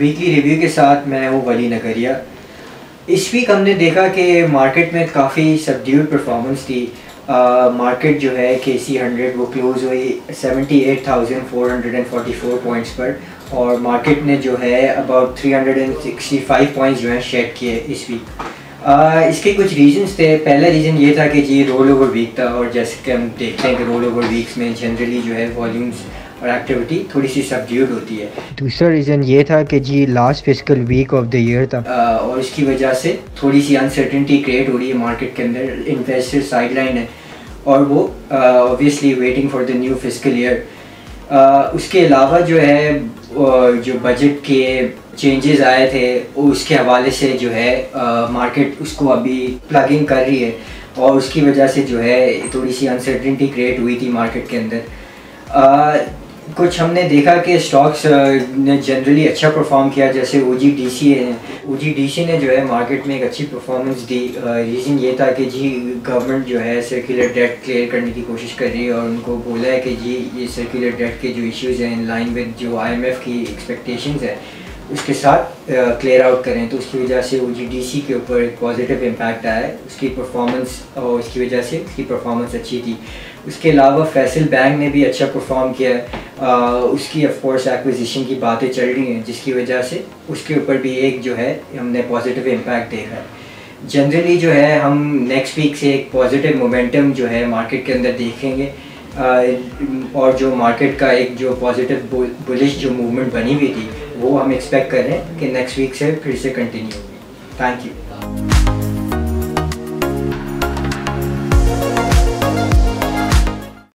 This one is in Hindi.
वीकली रिव्यू के साथ मैं हूँ वली नगरिया। इस वीक हमने देखा कि मार्केट में काफ़ी सबड्यूड परफॉर्मेंस थी। मार्केट uh, जो है के सी हंड्रेड वो क्लोज़ हुई seventy eight thousand four hundred and forty four points पर और मार्केट ने जो है about three hundred and sixty five points जो है शेड किए इस वीक uh, इसके कुछ रीजंस थे। पहला रीज़न ये था कि जी रोल ओवर वीक था और जैसे कि हम देखते हैं कि रोल ओवर वीक्स में जनरली जो है वॉल्यूम्स और एक्टिविटी थोड़ी सी सबड्यूड होती है। दूसरा रीज़न ये था कि जी last physical week of the year था। uh, और इसकी वजह से थोड़ी सी अनसर्टिनटी क्रिएट हो रही है मार्केट के अंदर। इन्वेस्टर साइडलाइन है। और वो obviously waiting for the new physical year उसके अलावा जो है uh, जो बजट के चेंजेस आए थे उसके हवाले से जो है मार्केट uh, उसको अभी प्लगिंग कर रही है। और उसकी वजह से जो है थोड़ी सी अनसर्टिनटी क्रिएट हुई थी मार्केट के अंदर। uh, कुछ हमने देखा कि स्टॉक्स ने जनरली अच्छा परफॉर्म किया, जैसे ओ जी डी सी है। ओ जी डी सी ने जो है मार्केट में एक अच्छी परफॉर्मेंस दी। रीज़न ये था कि जी गवर्नमेंट जो है सर्कुलर डेट क्लियर करने की कोशिश कर रही है और उनको बोला है कि जी, ये सर्कुलर डेट के जो इश्यूज़ हैं इन लाइन विद जो आई एम एफ़ की एक्सपेक्टेशंस है, उसके साथ क्लियर आउट करें। तो उसकी वजह से ओ के ऊपर एक पॉजिटिव इम्पैक्ट आया है। उसकी परफॉर्मेंस और उसकी वजह से उसकी परफॉर्मेंस अच्छी थी। उसके अलावा फैसल बैंक ने भी अच्छा परफॉर्म किया है। उसकी ऑफकोर्स एक्विजिशन की बातें चल रही हैं, जिसकी वजह से उसके ऊपर भी एक जो है, हमने पॉजिटिव इम्पैक्ट देखा है। जनरली जो है, हम नेक्स्ट वीक से एक पॉजिटिव मोमेंटम जो है मार्केट के अंदर देखेंगे। और जो मार्केट का एक जो पॉजिटिव बुलिश जो मूवमेंट बनी हुई थी, वो हम एक्सपेक्ट कर रहे हैं कि नेक्स्ट वीक से फिर से कंटिन्यू होगी। Thank you